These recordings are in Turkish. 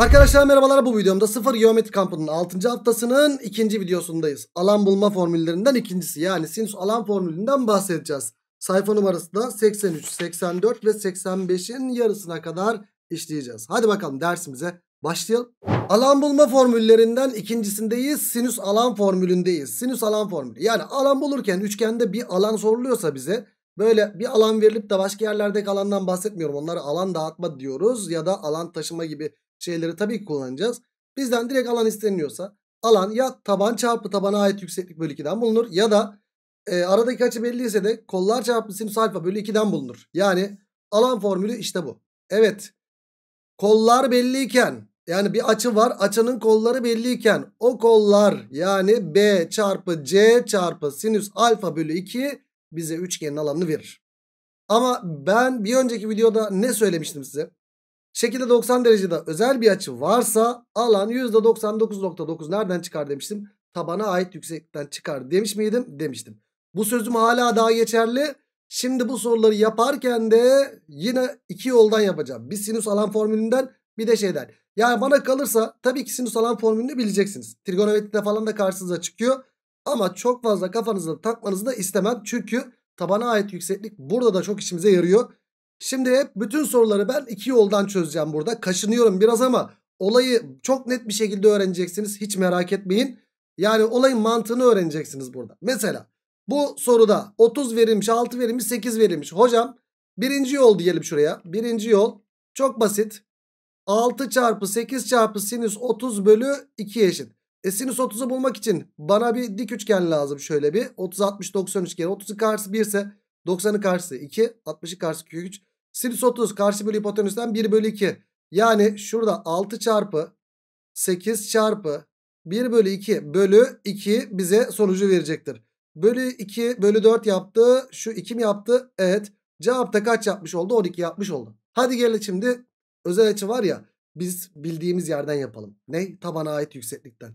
Arkadaşlar merhabalar bu videomda sıfır geometri kampının 6. haftasının ikinci videosundayız. Alan bulma formüllerinden ikincisi yani sinüs alan formülünden bahsedeceğiz. Sayfa numarası da 83, 84 ve 85'in yarısına kadar işleyeceğiz. Hadi bakalım dersimize başlayalım. Alan bulma formüllerinden ikincisindeyiz. Sinüs alan formülündeyiz. Sinüs alan formülü. Yani alan bulurken üçgende bir alan soruluyorsa bize böyle bir alan verilip de başka yerlerdeki alandan bahsetmiyorum. Onları alan dağıtma diyoruz ya da alan taşıma gibi şeyleri tabii ki kullanacağız. Bizden direkt alan isteniyorsa alan ya taban çarpı tabana ait yükseklik bölü 2'den bulunur ya da e, aradaki açı belliyse de kollar çarpı sinüs alfa bölü 2'den bulunur. Yani alan formülü işte bu. Evet kollar belliyken yani bir açı var açının kolları belliyken o kollar yani B çarpı C çarpı sinüs alfa bölü 2 bize üçgenin alanını verir. Ama ben bir önceki videoda ne söylemiştim size? Şekilde 90 derecede özel bir açı varsa alan %99.9 nereden çıkar demiştim? Tabana ait yükseklikten çıkar demiş miydim? Demiştim. Bu sözüm hala daha geçerli. Şimdi bu soruları yaparken de yine iki yoldan yapacağım. Bir sinüs alan formülünden bir de şeyden. Yani bana kalırsa tabii ki sinüs alan formülünü bileceksiniz. Trigonometride falan da karşınıza çıkıyor. Ama çok fazla kafanızda takmanızı da istemem. Çünkü tabana ait yükseklik burada da çok işimize yarıyor. Şimdi hep bütün soruları ben iki yoldan çözeceğim burada. Kaşınıyorum biraz ama olayı çok net bir şekilde öğreneceksiniz. Hiç merak etmeyin. Yani olayın mantığını öğreneceksiniz burada. Mesela bu soruda 30 verilmiş 6 verilmiş 8 verilmiş. Hocam birinci yol diyelim şuraya. Birinci yol çok basit. 6 çarpı 8 çarpı sinüs 30 bölü 2 eşit. E sinüs 30'u bulmak için bana bir dik üçgen lazım şöyle bir. 30 60 90 üçgeni. 30'un karşısı 1 ise 90'ın karşısı 2. 60'ın karşısı kök 3. Sinüs 30 karşı bölü hipotenüsten 1 bölü 2. Yani şurada 6 çarpı 8 çarpı 1 bölü 2 bölü 2 bize sonucu verecektir. Bölü 2 bölü 4 yaptı. Şu 2 mi yaptı? Evet. Cevapta kaç yapmış oldu? 12 yapmış oldu. Hadi gelin şimdi özel açı var ya biz bildiğimiz yerden yapalım. Ne? Tabana ait yükseklikten.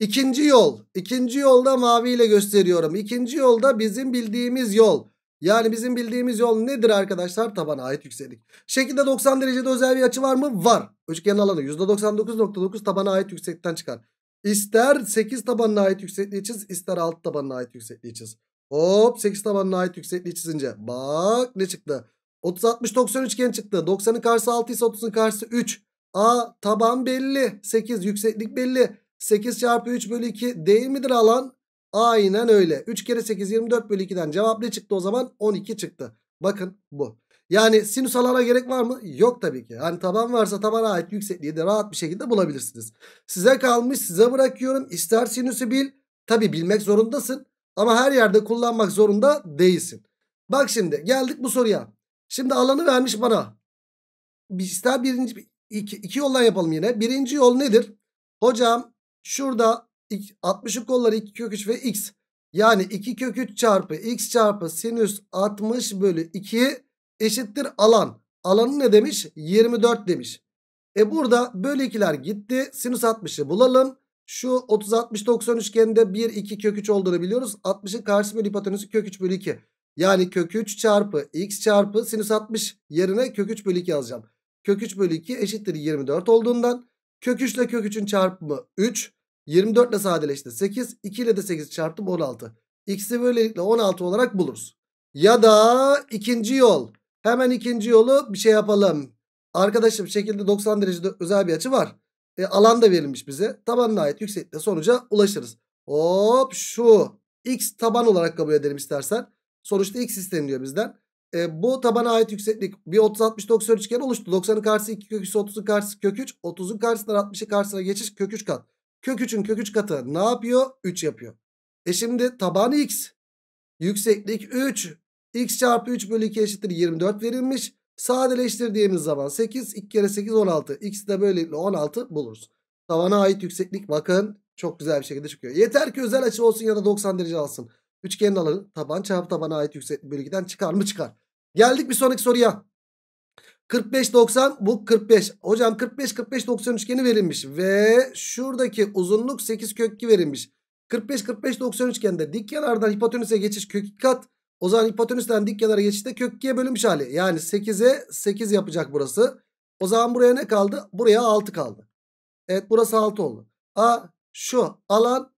İkinci yol. İkinci yolda maviyle gösteriyorum. İkinci yolda bizim bildiğimiz yol. Yani bizim bildiğimiz yol nedir arkadaşlar? Tabana ait yükseklik. Şekilde 90 derecede özel bir açı var mı? Var. Üçgenin alanı %99.9 tabana ait yükseklikten çıkar. İster 8 tabanına ait yüksekliği çiz ister 6 tabanına ait yüksekliği çiz. Hop 8 tabanına ait yüksekliği çizince bak ne çıktı? 30 60 90 üçgen çıktı. 90'ın karşısı 6 ise 30'un karşısı 3. A taban belli. 8 yükseklik belli. 8 çarpı 3 bölü 2 değil midir alan? Aynen öyle. 3 kere 8 24 bölü 2'den cevap ne çıktı o zaman? 12 çıktı. Bakın bu. Yani sinüs alana gerek var mı? Yok tabii ki. Hani taban varsa tabana ait yüksekliği de rahat bir şekilde bulabilirsiniz. Size kalmış size bırakıyorum. İster sinüsü bil. Tabii bilmek zorundasın. Ama her yerde kullanmak zorunda değilsin. Bak şimdi geldik bu soruya. Şimdi alanı vermiş bana. İster birinci iki, iki yoldan yapalım yine. Birinci yol nedir? Hocam şurada 60'ın kolları 2 kök 3 ve x. Yani 2 kök 3 çarpı x çarpı sinüs 60 bölü 2 eşittir alan. Alanı ne demiş? 24 demiş. E burada bölü 2'ler gitti. Sinüs 60'ı bulalım. Şu 30 60 90 üçgeninde 1 2 kök 3 olduğunu biliyoruz. 60'ın karşı bölü hipotenüsü kök 3 bölü 2. Yani kök 3 çarpı x çarpı sinüs 60 yerine kök 3 bölü 2 yazacağım. Kök 3 bölü 2 eşittir 24 olduğundan kök 3 ile kök 3'ün çarpımı 3. 24 ile sadeleşti 8. 2 ile de 8 çarptım 16. X'i böylelikle 16 olarak buluruz. Ya da ikinci yol. Hemen ikinci yolu bir şey yapalım. Arkadaşım şekilde 90 derecede özel bir açı var. E, alan da verilmiş bize. Tabanına ait yükseklikte sonuca ulaşırız. Hop şu x taban olarak kabul edelim istersen. Sonuçta x isteniyor bizden. E, bu tabana ait yükseklik bir 30 60 90 üçgen oluştu. 90'ın karşısı 2 kök 3 30'un karşısı kök 3. 30'un karşısından 60'ın karşısına geçiş kök 3 kat. Kök 3'ün kök 3 katı ne yapıyor? 3 yapıyor. E şimdi taban x. Yükseklik 3. x çarpı 3 bölü 2 eşittir 24 verilmiş. Sadeleştirdiğimiz zaman 8 2 kere 8 16. X de böylelikle 16 buluruz. Tabana ait yükseklik bakın çok güzel bir şekilde çıkıyor. Yeter ki özel açı olsun ya da 90 derece alsın. Üçgenin alanı taban çarpı tabana ait yükseklik bölü 2'den çıkar mı çıkar. Geldik bir sonraki soruya. 45 90 bu 45. Hocam 45 45 90 üçgeni verilmiş ve şuradaki uzunluk 8 kök 2 verilmiş. 45 45 90 üçgende dik kenardan hipotenüse geçiş kök 2 kat. O zaman hipotenüsten dik kenara geçişte kök 2'ye bölünmüş hali. Yani 8'e 8 yapacak burası. O zaman buraya ne kaldı? Buraya 6 kaldı. Evet burası 6 oldu. A şu alan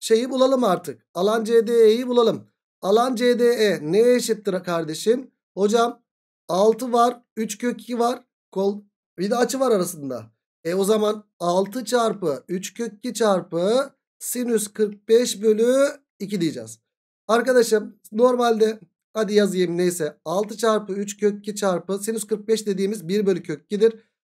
şeyi bulalım artık. Alan CDE'yi bulalım. Alan CDE neye eşittir kardeşim? Hocam 6 var 3 kök 2 var. Kol, bir de açı var arasında. E o zaman 6 çarpı 3 kök 2 çarpı sinüs 45 bölü 2 diyeceğiz. Arkadaşım normalde hadi yazayım neyse 6 çarpı 3 kök 2 çarpı sinüs 45 dediğimiz 1 bölü kök 2'dir.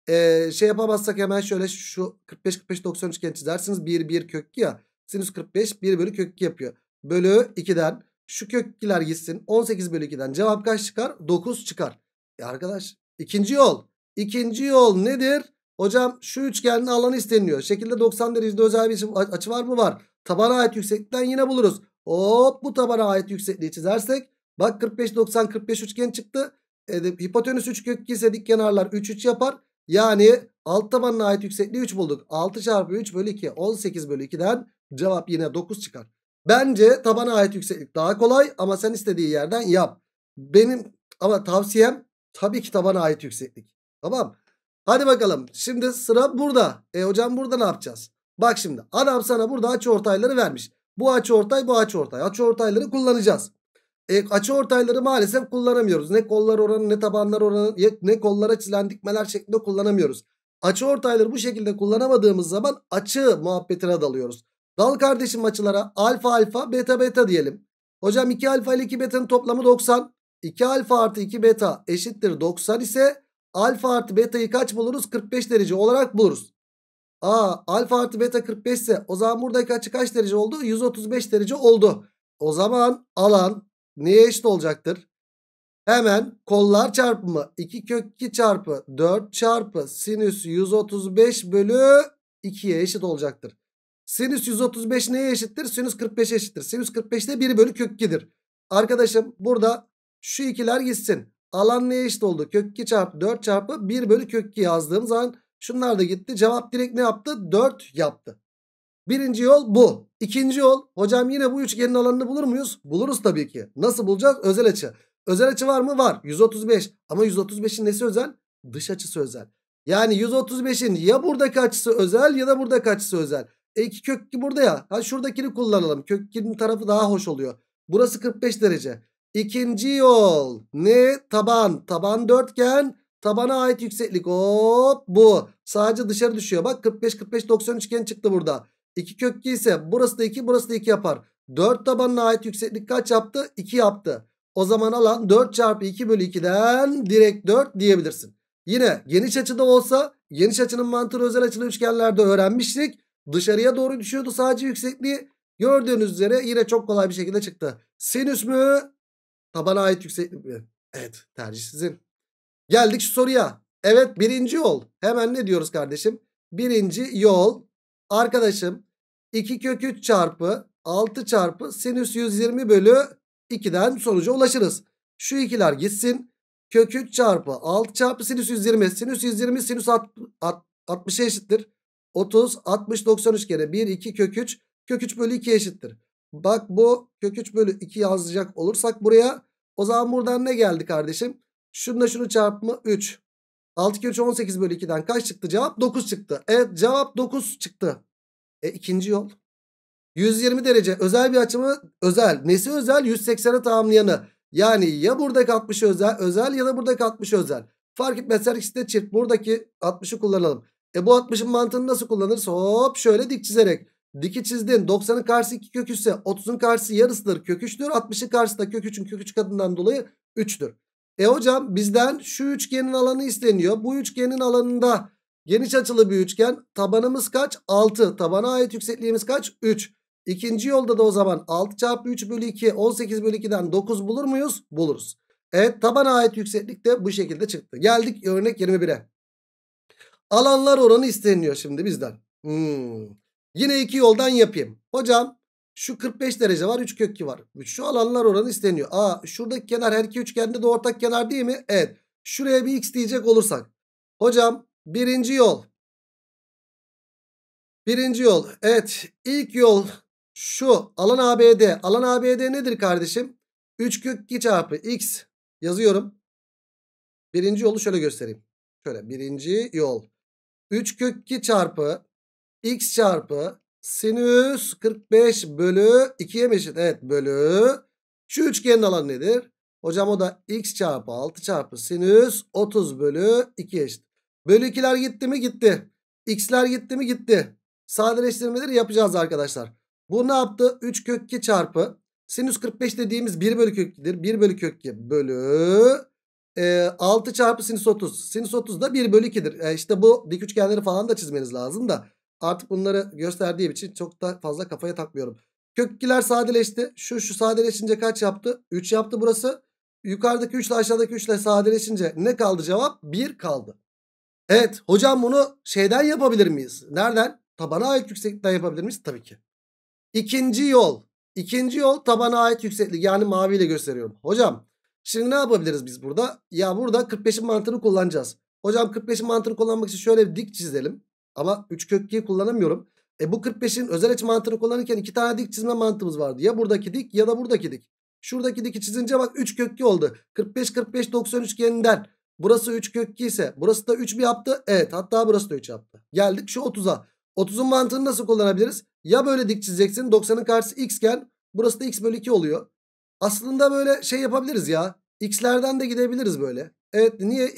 Ee, şey yapamazsak hemen şöyle şu 45 45 90 üçgen çizersiniz. 1 1 kök 2 ya. Sinüs 45 1 bölü kök 2 yapıyor. Bölü 2'den şu kök 2'ler gitsin. 18 bölü 2'den cevap kaç çıkar? 9 çıkar. Ya arkadaş ikinci yol. İkinci yol nedir? Hocam şu üçgenin alanı isteniyor. Şekilde 90 derecede özel bir açı var mı? Var. Tabana ait yükseklikten yine buluruz. Hop bu tabana ait yüksekliği çizersek. Bak 45 90 45 üçgen çıktı. E, hipotenüs 3 kök 2 ise dik kenarlar 3 3 yapar. Yani alt tabanına ait yüksekliği 3 bulduk. 6 çarpı 3 bölü 2 18 bölü 2'den cevap yine 9 çıkar. Bence tabana ait yükseklik daha kolay ama sen istediği yerden yap. Benim ama tavsiyem tabii ki tabana ait yükseklik. Tamam. Hadi bakalım. Şimdi sıra burada. E hocam burada ne yapacağız? Bak şimdi adam sana burada açı ortayları vermiş. Bu açı ortay bu açı ortay. Açı ortayları kullanacağız. E, açı ortayları maalesef kullanamıyoruz. Ne kollar oranı ne tabanlar oranı ne kollara çizilen dikmeler şeklinde kullanamıyoruz. Açı ortayları bu şekilde kullanamadığımız zaman açı muhabbetine dalıyoruz. Dal kardeşim açılara alfa alfa beta beta diyelim. Hocam 2 alfa ile 2 beta'nın toplamı 90. 2 alfa artı 2 beta eşittir 90 ise alfa artı beta'yı kaç buluruz? 45 derece olarak buluruz. Aa alfa artı beta 45 ise o zaman buradaki açı kaç derece oldu? 135 derece oldu. O zaman alan neye eşit olacaktır? Hemen kollar çarpımı 2 kök 2 çarpı 4 çarpı sinüs 135 bölü 2'ye eşit olacaktır. Sinüs 135 neye eşittir? Sinüs 45 eşittir. Sinüs 45 de 1 bölü kök 2'dir. Arkadaşım burada şu ikiler gitsin. Alan neye eşit oldu? Kök 2 çarpı 4 çarpı 1 bölü kök 2 yazdığım zaman şunlar da gitti. Cevap direkt ne yaptı? 4 yaptı. Birinci yol bu. İkinci yol hocam yine bu üçgenin alanını bulur muyuz? Buluruz tabii ki. Nasıl bulacağız? Özel açı. Özel açı var mı? Var. 135. Ama 135'in nesi özel? Dış açısı özel. Yani 135'in ya buradaki açısı özel ya da buradaki açısı özel. E iki kök 2 burada ya. Hadi şuradakini kullanalım. Kök 2'nin tarafı daha hoş oluyor. Burası 45 derece. İkinci yol. Ne? Taban. Taban dörtgen. Tabana ait yükseklik. Hop bu. Sadece dışarı düşüyor. Bak 45 45 90 üçgen çıktı burada. 2 kök 2 ise burası da 2 burası da 2 yapar. 4 tabanına ait yükseklik kaç yaptı? 2 yaptı. O zaman alan 4 çarpı 2 bölü 2'den direkt 4 diyebilirsin. Yine geniş açıda olsa geniş açının mantığı özel açılı üçgenlerde öğrenmiştik. Dışarıya doğru düşüyordu sadece yüksekliği. Gördüğünüz üzere yine çok kolay bir şekilde çıktı. Sinüs mü? Tabana ait yükseklik mi? Evet tercih sizin. Geldik şu soruya. Evet birinci yol. Hemen ne diyoruz kardeşim? Birinci yol arkadaşım 2 kök 3 çarpı 6 çarpı sinüs 120 bölü 2'den sonuca ulaşırız. Şu ikiler gitsin. Kök 3 çarpı 6 çarpı sinüs 120. Sinüs 120 sinüs 60'a eşittir. 30 60 90 üçgeni 1 2 kök 3 kök 3 bölü 2 eşittir. Bak bu kök 3 bölü 2 yazacak olursak buraya o zaman buradan ne geldi kardeşim? Şununla şunu çarpımı 3. 6 kök 3 18 bölü 2'den kaç çıktı cevap? 9 çıktı. Evet cevap 9 çıktı. E ikinci yol. 120 derece özel bir açımı özel. Nesi özel? 180'e tamamlayanı. Yani ya buradaki 60 özel, özel ya da buradaki 60 özel. Fark etmez her ikisi de çift. Buradaki 60'ı kullanalım. E bu 60'ın mantığını nasıl kullanırız? Hop şöyle dik çizerek. Diki çizdin. 90'ın karşısı 2 kök 3 ise 30'un karşısı yarısıdır. Kök 3'tür. 60'ın karşısı da kök 3'ün kök 3 katından dolayı 3'tür. E hocam bizden şu üçgenin alanı isteniyor. Bu üçgenin alanında geniş açılı bir üçgen. Tabanımız kaç? 6. Tabana ait yüksekliğimiz kaç? 3. İkinci yolda da o zaman 6 çarpı 3 bölü 2 18 bölü 2'den 9 bulur muyuz? Buluruz. Evet tabana ait yükseklik de bu şekilde çıktı. Geldik örnek 21'e. Alanlar oranı isteniyor şimdi bizden. Hmm. Yine iki yoldan yapayım. Hocam şu 45 derece var 3 kök 2 var. Şu alanlar oranı isteniyor. Aa şuradaki kenar her iki üçgende de ortak kenar değil mi? Evet. Şuraya bir x diyecek olursak. Hocam birinci yol. Birinci yol. Evet ilk yol şu alan ABD. Alan ABD nedir kardeşim? 3 kök 2 çarpı x yazıyorum. Birinci yolu şöyle göstereyim. Şöyle birinci yol. 3 kök 2 çarpı x çarpı sinüs 45 bölü 2'ye mi eşit? Evet bölü. Şu üçgenin alanı nedir? Hocam o da x çarpı 6 çarpı sinüs 30 bölü 2 eşit. Bölü 2'ler gitti mi? Gitti. X'ler gitti mi? Gitti. Sadeleştirmeleri yapacağız arkadaşlar. Bu ne yaptı? 3 kök 2 çarpı sinüs 45 dediğimiz 1 bölü kök 2'dir. 1 bölü kök 2 bölü e, 6 çarpı sinüs 30. Sinüs 30 da 1 bölü 2'dir. E, işte bu dik üçgenleri falan da çizmeniz lazım da. Artık bunları gösterdiğim için çok da fazla kafaya takmıyorum. Kök 2'ler sadeleşti. Şu şu sadeleşince kaç yaptı? 3 yaptı burası. Yukarıdaki 3 ile aşağıdaki 3 ile sadeleşince ne kaldı cevap? 1 kaldı. Evet hocam bunu şeyden yapabilir miyiz? Nereden? Tabana ait yükseklikten yapabilir miyiz? Tabii ki. İkinci yol. İkinci yol tabana ait yükseklik yani maviyle gösteriyorum. Hocam şimdi ne yapabiliriz biz burada? Ya burada 45'in mantığını kullanacağız. Hocam 45'in mantığını kullanmak için şöyle bir dik çizelim. Ama 3 kök 2'yi kullanamıyorum. E bu 45'in özel açı mantığını kullanırken iki tane dik çizme mantığımız vardı. Ya buradaki dik ya da buradaki dik. Şuradaki diki çizince bak 3 kök 2 oldu. 45 45 90 üçgeninden burası 3 kök 2 ise burası da 3 mi yaptı? Evet hatta burası da 3 yaptı. Geldik şu 30'a. 30'un mantığını nasıl kullanabiliriz? Ya böyle dik çizeceksin 90'ın karşısı x iken burası da x bölü 2 oluyor. Aslında böyle şey yapabiliriz ya. X'lerden de gidebiliriz böyle. Evet niye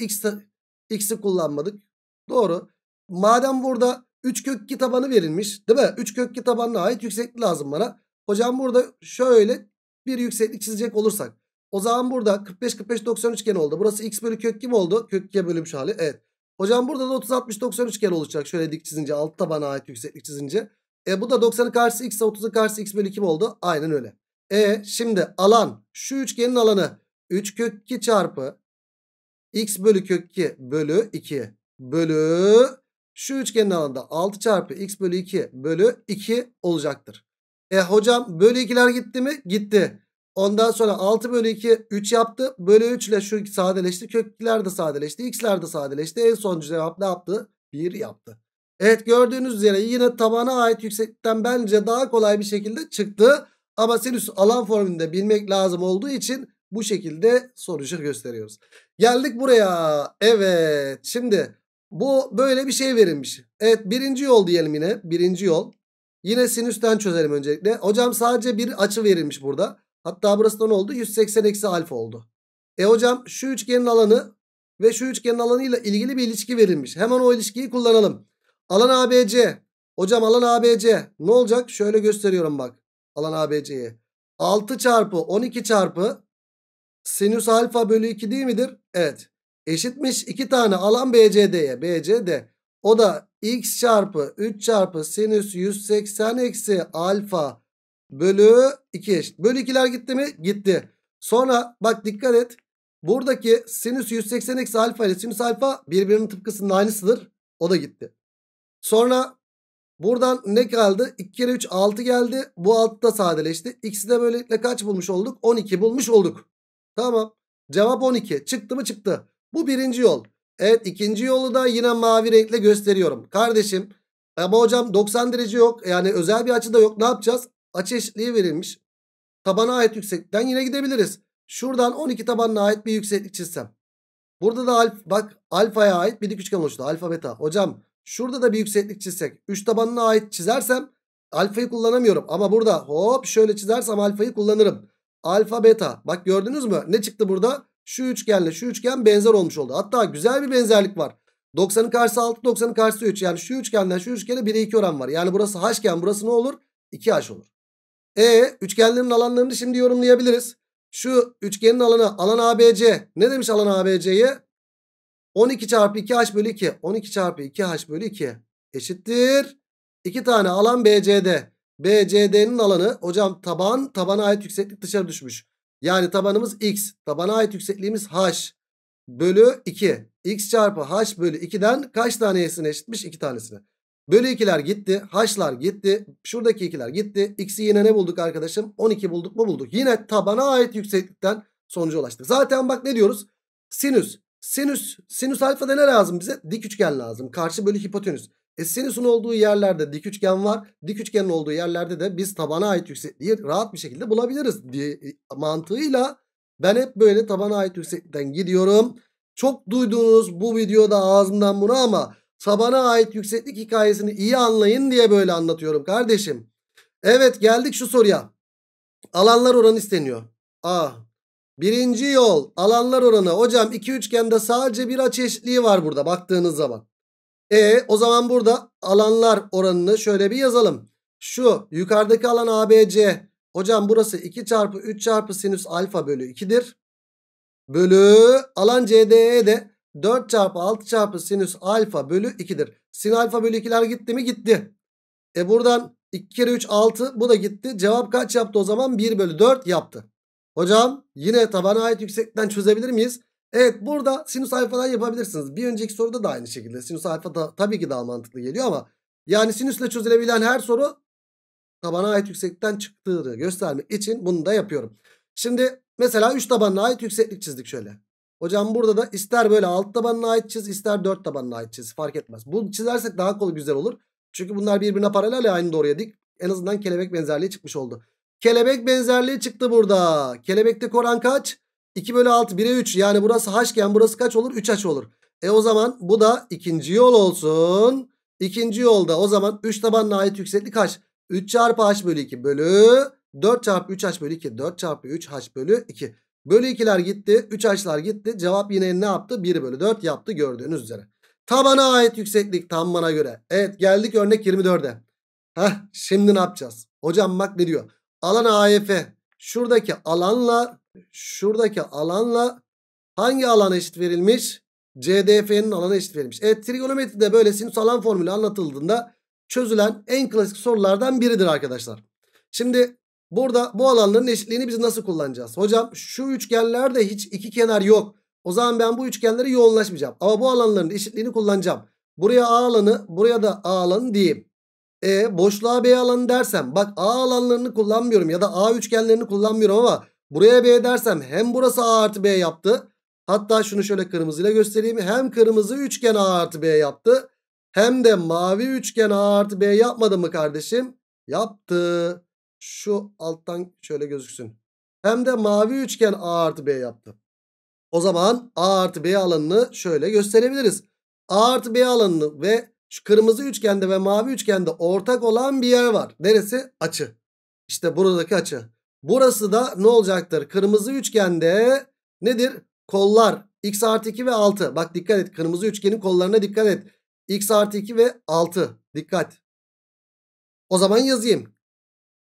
x'i kullanmadık? Doğru. Madem burada 3 kök 2 tabanı verilmiş değil mi? 3 kök 2 tabanına ait yükseklik lazım bana. Hocam burada şöyle bir yükseklik çizecek olursak. O zaman burada 45 45 90 üçgen oldu. Burası x bölü kök kim oldu? Kök 2'ye bölünmüş hali. Evet. Hocam burada da 30 60 90 üçgen olacak. Şöyle dik çizince alt tabana ait yükseklik çizince. E bu da 90'ın karşısı x 30'un karşısı x bölü 2 mi oldu? Aynen öyle. E şimdi alan şu üçgenin alanı 3 kök 2 çarpı x bölü kök 2 bölü 2 bölü şu üçgenin alanında 6 çarpı x bölü 2 bölü 2 olacaktır. E hocam bölü 2'ler gitti mi? Gitti. Ondan sonra 6 bölü 2 3 yaptı. Bölü 3 ile şu sadeleşti. Kökler de sadeleşti. X'ler de sadeleşti. En sonuncu cevap ne yaptı? 1 yaptı. Evet gördüğünüz üzere yine tabana ait yükseklikten bence daha kolay bir şekilde çıktı. Ama sinüs alan formülünde bilmek lazım olduğu için bu şekilde sonucu gösteriyoruz. Geldik buraya. Evet şimdi bu böyle bir şey verilmiş. Evet birinci yol diyelim yine. Birinci yol. Yine sinüsten çözelim öncelikle. Hocam sadece bir açı verilmiş burada. Hatta burası da ne oldu? 180 eksi alfa oldu. E hocam şu üçgenin alanı ve şu üçgenin alanıyla ilgili bir ilişki verilmiş. Hemen o ilişkiyi kullanalım. Alan ABC. Hocam alan ABC ne olacak? Şöyle gösteriyorum bak. Alan ABC'yi. 6 çarpı 12 çarpı sinüs alfa bölü 2 değil midir? Evet. Eşitmiş 2 tane alan BCD'ye. BCD. O da x çarpı 3 çarpı sinüs 180 eksi alfa bölü 2 eşit. Bölü 2'ler gitti mi? Gitti. Sonra bak dikkat et. Buradaki sinüs 180 eksi alfa ile sinüs alfa birbirinin tıpkısının aynısıdır. O da gitti. Sonra buradan ne kaldı? 2 kere 3 6 geldi. Bu 6 da sadeleşti. X'i de böylelikle kaç bulmuş olduk? 12 bulmuş olduk. Tamam. Cevap 12. Çıktı mı çıktı. Bu birinci yol. Evet ikinci yolu da yine mavi renkle gösteriyorum. Kardeşim ama hocam 90 derece yok. Yani özel bir açı da yok. Ne yapacağız? Açı eşitliği verilmiş. Tabana ait yükseklikten yine gidebiliriz. Şuradan 12 tabanına ait bir yükseklik çizsem. Burada da alf, bak alfaya ait bir dik üçgen oluştu. Alfa beta. Hocam şurada da bir yükseklik çizsek. 3 tabanına ait çizersem alfayı kullanamıyorum. Ama burada hop şöyle çizersem alfayı kullanırım. Alfa beta. Bak gördünüz mü? Ne çıktı burada? Şu üçgenle şu üçgen benzer olmuş oldu. Hatta güzel bir benzerlik var. 90'ın karşısı 6 90'ın karşısı 3. Yani şu üçgenden şu üçgene 1'e 2 oran var. Yani burası h'ken burası ne olur? 2h olur. E üçgenlerin alanlarını şimdi yorumlayabiliriz. Şu üçgenin alanı alan ABC. Ne demiş alan ABC'ye? 12 çarpı 2h bölü 2. 12 çarpı 2h bölü 2 eşittir. 2 tane alan BCD. BCD'nin alanı hocam taban tabana ait yükseklik dışarı düşmüş. Yani tabanımız x. Tabana ait yüksekliğimiz h. Bölü 2. x çarpı h bölü 2'den kaç tanesine eşitmiş? 2 tanesine. Bölü 2'ler gitti. H'lar gitti. Şuradaki 2'ler gitti. X'i yine ne bulduk arkadaşım? 12 bulduk mu bulduk. Yine tabana ait yükseklikten sonuca ulaştık. Zaten bak ne diyoruz? Sinüs. Sinüs. Sinüs alfada ne lazım bize? Dik üçgen lazım. Karşı bölü hipotenüs. E sinüsün olduğu yerlerde dik üçgen var. Dik üçgenin olduğu yerlerde de biz tabana ait yüksekliği rahat bir şekilde bulabiliriz diye e, mantığıyla ben hep böyle tabana ait yükseklikten gidiyorum. Çok duydunuz bu videoda ağzımdan bunu ama tabana ait yükseklik hikayesini iyi anlayın diye böyle anlatıyorum kardeşim. Evet geldik şu soruya. Alanlar oranı isteniyor. A. Birinci yol alanlar oranı. Hocam iki üçgende sadece bir açı eşitliği var burada baktığınız zaman. E o zaman burada alanlar oranını şöyle bir yazalım. Şu yukarıdaki alan ABC. Hocam burası 2 çarpı 3 çarpı sinüs alfa bölü 2'dir. Bölü alan CDE de 4 çarpı 6 çarpı sinüs alfa bölü 2'dir. Sin alfa bölü 2'ler gitti mi? Gitti. E buradan 2 kere 3 6 bu da gitti. Cevap kaç yaptı o zaman? 1 bölü 4 yaptı. Hocam yine tabana ait yükseklikten çözebilir miyiz? Evet burada sinüs alfadan yapabilirsiniz. Bir önceki soruda da aynı şekilde. Sinüs alfa da tabii ki daha mantıklı geliyor ama yani sinüsle çözülebilen her soru tabana ait yükseklikten çıktığını göstermek için bunu da yapıyorum. Şimdi mesela 3 tabanına ait yükseklik çizdik şöyle. Hocam burada da ister böyle alt tabanına ait çiz ister 4 tabanına ait çiz fark etmez. Bu çizersek daha kolay güzel olur. Çünkü bunlar birbirine paralel aynı doğruya dik. En azından kelebek benzerliği çıkmış oldu. Kelebek benzerliği çıktı burada. Kelebekteki oran kaç? 2 bölü 6 1'e 3 yani burası h iken burası kaç olur? 3 h olur. E o zaman bu da ikinci yol olsun. İkinci yolda o zaman 3 tabanına ait yükseklik h. 3 çarpı h bölü 2 bölü 4 çarpı 3 h bölü 2 4 çarpı 3 h bölü 2. Bölü 2'ler gitti 3 h'lar gitti. Cevap yine ne yaptı? 1 bölü 4 yaptı gördüğünüz üzere. Tabana ait yükseklik tam bana göre. Evet geldik örnek 24'e. Heh şimdi ne yapacağız? Hocam bak ne diyor? Alan AF. Şuradaki alanla şuradaki alanla hangi alan eşit verilmiş? CDF'nin alanı eşit verilmiş. Evet trigonometride böyle sinüs alan formülü anlatıldığında çözülen en klasik sorulardan biridir arkadaşlar. Şimdi burada bu alanların eşitliğini biz nasıl kullanacağız? Hocam şu üçgenlerde hiç iki kenar yok. O zaman ben bu üçgenleri yoğunlaşmayacağım. Ama bu alanların eşitliğini kullanacağım. Buraya A alanı buraya da A alanı diyeyim. E boşluğa B alanı dersem bak A alanlarını kullanmıyorum ya da A üçgenlerini kullanmıyorum ama buraya B dersem hem burası A artı B yaptı. Hatta şunu şöyle kırmızıyla göstereyim. Hem kırmızı üçgen A artı B yaptı. Hem de mavi üçgen A artı B yapmadı mı kardeşim? Yaptı. Şu alttan şöyle gözüksün. Hem de mavi üçgen A artı B yaptı. O zaman A artı B alanını şöyle gösterebiliriz. A artı B alanını ve şu kırmızı üçgende ve mavi üçgende ortak olan bir yer var. Neresi? Açı. İşte buradaki açı. Burası da ne olacaktır? Kırmızı üçgende nedir? Kollar x artı 2 ve 6. Bak dikkat et. Kırmızı üçgenin kollarına dikkat et. x artı 2 ve 6. Dikkat. O zaman yazayım.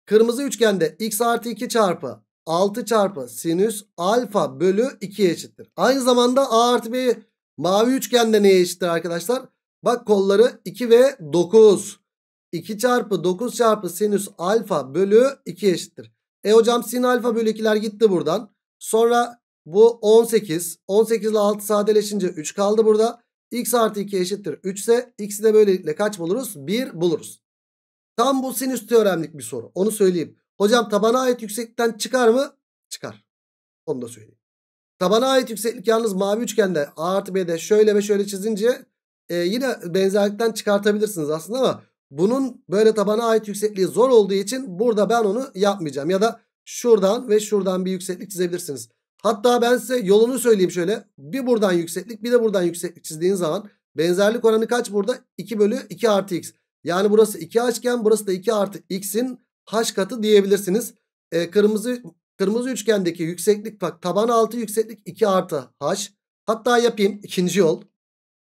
Kırmızı üçgende x artı 2 çarpı 6 çarpı sinüs alfa bölü 2 eşittir. Aynı zamanda a artı b mavi üçgende neye eşittir arkadaşlar? Bak kolları 2 ve 9. 2 çarpı 9 çarpı sinüs alfa bölü 2 eşittir. E hocam sin alfa bölü 2'ler gitti buradan. Sonra bu 18. 18 ile 6 sadeleşince 3 kaldı burada. x artı 2 eşittir 3 ise x'i de böylelikle kaç buluruz? 1 buluruz. Tam bu sinüs teoremlik bir soru. Onu söyleyeyim. Hocam tabana ait yükseklikten çıkar mı? Çıkar. Onu da söyleyeyim. Tabana ait yükseklik yalnız mavi üçgende A artı B'de şöyle ve şöyle çizince e, yine benzerlikten çıkartabilirsiniz aslında ama bunun böyle tabana ait yüksekliği zor olduğu için burada ben onu yapmayacağım. Ya da şuradan ve şuradan bir yükseklik çizebilirsiniz. Hatta ben size yolunu söyleyeyim şöyle. Bir buradan yükseklik bir de buradan yükseklik çizdiğin zaman benzerlik oranı kaç burada? 2 bölü 2 artı x. Yani burası 2h iken burası da 2 artı x'in h katı diyebilirsiniz. Ee, kırmızı kırmızı üçgendeki yükseklik bak taban altı yükseklik 2 artı h. Hatta yapayım ikinci yol.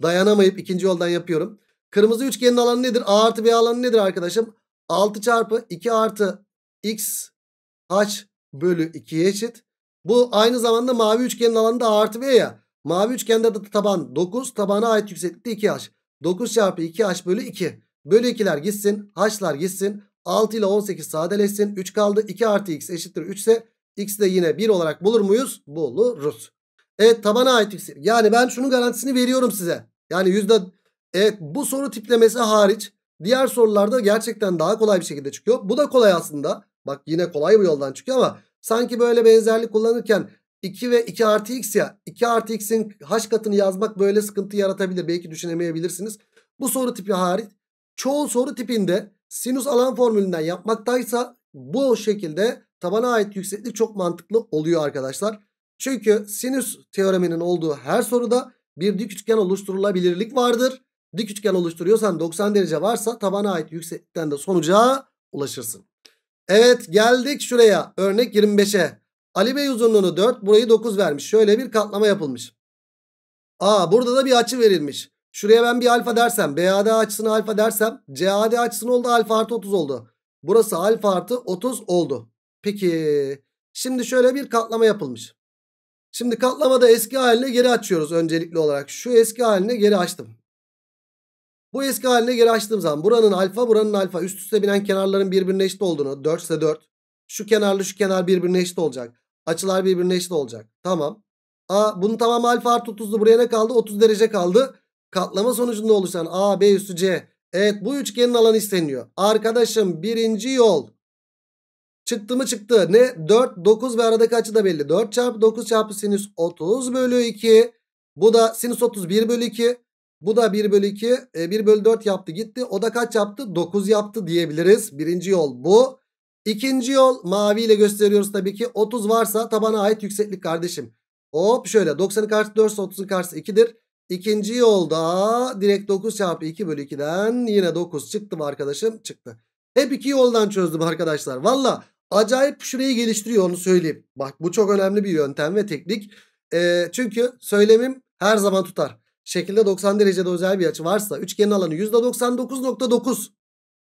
Dayanamayıp ikinci yoldan yapıyorum. Kırmızı üçgenin alanı nedir? A artı B alanı nedir arkadaşım? 6 çarpı 2 artı x h bölü 2'ye eşit. Bu aynı zamanda mavi üçgenin alanı da A artı B ya. Mavi üçgende de taban 9 tabana ait yükseklik de 2h. 9 çarpı 2h bölü 2. Bölü 2'ler gitsin. H'lar gitsin. 6 ile 18 sadeleşsin. 3 kaldı. 2 artı x eşittir 3 ise x de yine 1 olarak bulur muyuz? Buluruz. Evet tabana ait yükseklik. Yani ben şunun garantisini veriyorum size. Yani yüzde evet bu soru tiplemesi hariç diğer sorularda gerçekten daha kolay bir şekilde çıkıyor. Bu da kolay aslında. Bak yine kolay bir yoldan çıkıyor ama sanki böyle benzerlik kullanırken 2 ve 2 artı x ya 2 artı x'in h katını yazmak böyle sıkıntı yaratabilir. Belki düşünemeyebilirsiniz. Bu soru tipi hariç çoğu soru tipinde sinüs alan formülünden yapmaktaysa bu şekilde tabana ait yükseklik çok mantıklı oluyor arkadaşlar. Çünkü sinüs teoreminin olduğu her soruda bir dik üçgen oluşturulabilirlik vardır. Dik üçgen oluşturuyorsan 90 derece varsa tabana ait yükseklikten de sonuca ulaşırsın. Evet geldik şuraya. Örnek 25'e. Ali Bey uzunluğunu 4 burayı 9 vermiş. Şöyle bir katlama yapılmış. Aa burada da bir açı verilmiş. Şuraya ben bir alfa dersem BAD açısını alfa dersem CAD açısını oldu alfa artı 30 oldu. Burası alfa artı 30 oldu. Peki şimdi şöyle bir katlama yapılmış. Şimdi katlamada eski haline geri açıyoruz öncelikli olarak. Şu eski haline geri açtım. Bu eski haline geri açtığım zaman buranın alfa buranın alfa üst üste binen kenarların birbirine eşit olduğunu 4 ise 4. Şu kenarlı şu kenar birbirine eşit olacak. Açılar birbirine eşit olacak. Tamam. A, bunun tamamı alfa artı 30'du. Buraya ne kaldı? 30 derece kaldı. Katlama sonucunda oluşan A, B üstü C. Evet bu üçgenin alanı isteniyor. Arkadaşım birinci yol. Çıktı mı çıktı. Ne? 4, 9 ve aradaki açı da belli. 4 çarpı 9 çarpı sinüs 30 bölü 2. Bu da sinüs 30 1 bölü 2. Bu da 1 bölü 2. E, 1 bölü 4 yaptı gitti. O da kaç yaptı? 9 yaptı diyebiliriz. Birinci yol bu. İkinci yol mavi ile gösteriyoruz tabii ki. 30 varsa tabana ait yükseklik kardeşim. Hop şöyle 90'ın karşısı 4 ise 30'un karşısı 2'dir. İkinci yolda direkt 9 çarpı 2 bölü 2'den yine 9 çıktı mı arkadaşım? Çıktı. Hep iki yoldan çözdüm arkadaşlar. Valla acayip şurayı geliştiriyor onu söyleyeyim. Bak bu çok önemli bir yöntem ve teknik. E, çünkü söylemim her zaman tutar. Şekilde 90 derecede özel bir açı varsa üçgenin alanı %99.9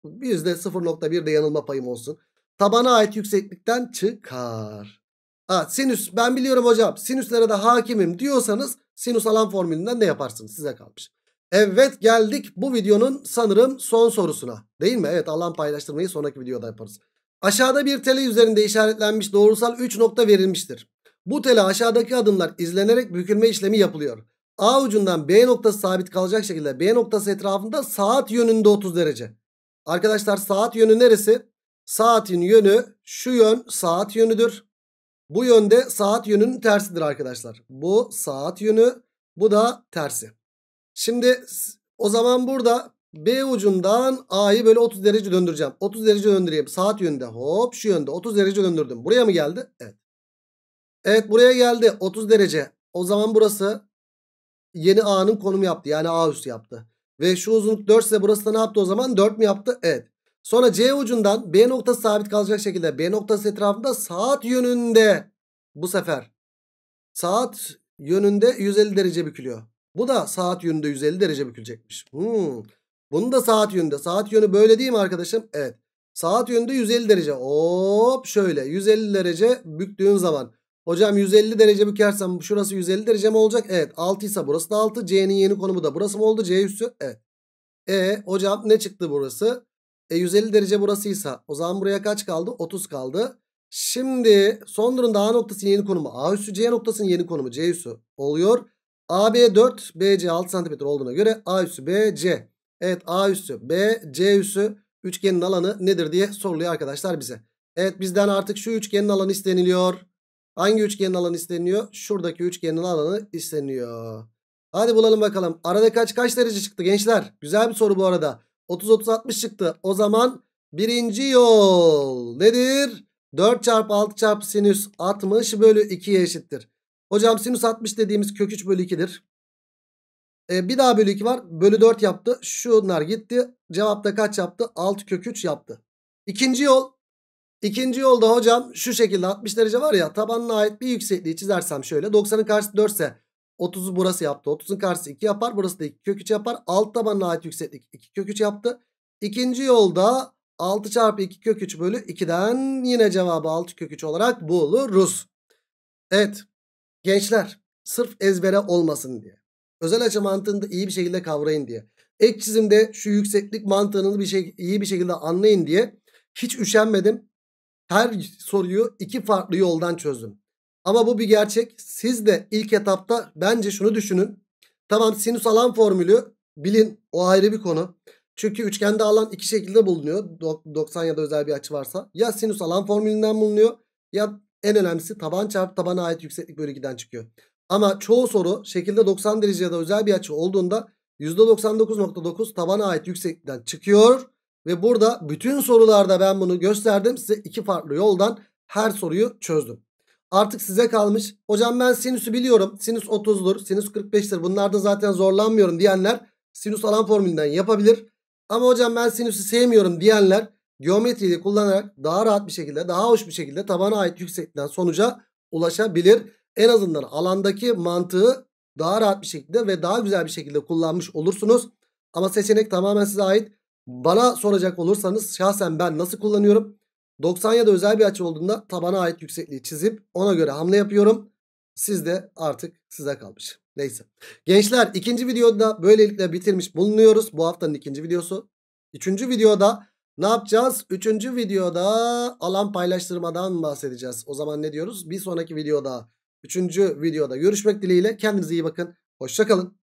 %0.1 de yanılma payım olsun. Tabana ait yükseklikten çıkar. Ha, sinüs ben biliyorum hocam sinüslere de hakimim diyorsanız sinüs alan formülünden ne yaparsınız size kalmış. Evet geldik bu videonun sanırım son sorusuna değil mi? Evet alan paylaştırmayı sonraki videoda yaparız. Aşağıda bir tele üzerinde işaretlenmiş doğrusal 3 nokta verilmiştir. Bu tele aşağıdaki adımlar izlenerek bükülme işlemi yapılıyor. A ucundan B noktası sabit kalacak şekilde B noktası etrafında saat yönünde 30 derece. Arkadaşlar saat yönü neresi? Saatin yönü şu yön saat yönüdür. Bu yönde saat yönünün tersidir arkadaşlar. Bu saat yönü bu da tersi. Şimdi o zaman burada B ucundan A'yı böyle 30 derece döndüreceğim. 30 derece döndüreyim. Saat yönünde hop şu yönde 30 derece döndürdüm. Buraya mı geldi? Evet. Evet buraya geldi 30 derece. O zaman burası yeni A'nın konumu yaptı. Yani A üstü yaptı. Ve şu uzunluk 4 ise burası da ne yaptı o zaman? 4 mü yaptı? Evet. Sonra C ucundan B noktası sabit kalacak şekilde B noktası etrafında saat yönünde bu sefer saat yönünde 150 derece bükülüyor. Bu da saat yönünde 150 derece bükülecekmiş. Hmm. Bunun da saat yönünde. Saat yönü böyle değil mi arkadaşım? Evet. Saat yönünde 150 derece. Hop şöyle 150 derece büktüğün zaman. Hocam 150 derece bükersem şurası 150 derece mi olacak? Evet 6 ise burası da 6. C'nin yeni konumu da burası mı oldu? C üssü. Evet. E hocam ne çıktı burası? E 150 derece burasıysa o zaman buraya kaç kaldı? 30 kaldı. Şimdi son durumda A noktasının yeni konumu A üssü C noktasının yeni konumu C üssü oluyor. AB 4 BC 6 cm olduğuna göre A üssü BC. Evet A üssü B C üssü üçgenin alanı nedir diye soruluyor arkadaşlar bize. Evet bizden artık şu üçgenin alanı isteniliyor. Hangi üçgenin alanı isteniyor? Şuradaki üçgenin alanı isteniyor. Hadi bulalım bakalım. Arada kaç kaç derece çıktı gençler? Güzel bir soru bu arada. 30-30-60 çıktı. O zaman birinci yol nedir? 4 çarpı 6 çarpı sinüs 60 bölü 2'ye eşittir. Hocam sinüs 60 dediğimiz kök 3 bölü 2'dir. Ee, bir daha bölü 2 var. Bölü 4 yaptı. Şunlar gitti. Cevapta kaç yaptı? 6 kök 3 yaptı. İkinci yol. İkinci yolda hocam şu şekilde 60 derece var ya tabanına ait bir yüksekliği çizersem şöyle. 90'ın karşısı 4 ise 30'u burası yaptı. 30'un karşısı 2 yapar. Burası da 2 kök 3 yapar. Alt tabanına ait yükseklik 2 kök 3 yaptı. İkinci yolda 6 çarpı 2 kök 3 bölü 2'den yine cevabı 6 kök 3 olarak buluruz. Evet gençler sırf ezbere olmasın diye. Özel açı mantığını da iyi bir şekilde kavrayın diye. Ek çizimde şu yükseklik mantığını bir şey, iyi bir şekilde anlayın diye hiç üşenmedim. Her soruyu iki farklı yoldan çözdüm. Ama bu bir gerçek. Siz de ilk etapta bence şunu düşünün. Tamam sinüs alan formülü bilin o ayrı bir konu. Çünkü üçgende alan iki şekilde bulunuyor. 90 ya da özel bir açı varsa. Ya sinüs alan formülünden bulunuyor ya en önemlisi taban çarpı tabana ait yükseklik bölü 2'den çıkıyor. Ama çoğu soru şekilde 90 derece ya da özel bir açı olduğunda %99.9 tabana ait yükseklikten çıkıyor. Ve burada bütün sorularda ben bunu gösterdim. Size iki farklı yoldan her soruyu çözdüm. Artık size kalmış. Hocam ben sinüsü biliyorum. Sinüs 30'dur. Sinüs 45'tir. Bunlarda zaten zorlanmıyorum diyenler sinüs alan formülünden yapabilir. Ama hocam ben sinüsü sevmiyorum diyenler geometriyi kullanarak daha rahat bir şekilde daha hoş bir şekilde tabana ait yükseklikten sonuca ulaşabilir. En azından alandaki mantığı daha rahat bir şekilde ve daha güzel bir şekilde kullanmış olursunuz. Ama seçenek tamamen size ait. Bana soracak olursanız şahsen ben nasıl kullanıyorum? 90 ya da özel bir açı olduğunda tabana ait yüksekliği çizip ona göre hamle yapıyorum. Siz de artık size kalmış. Neyse. Gençler ikinci videoda böylelikle bitirmiş bulunuyoruz. Bu haftanın ikinci videosu. Üçüncü videoda ne yapacağız? Üçüncü videoda alan paylaştırmadan bahsedeceğiz. O zaman ne diyoruz? Bir sonraki videoda, üçüncü videoda görüşmek dileğiyle. Kendinize iyi bakın. Hoşçakalın.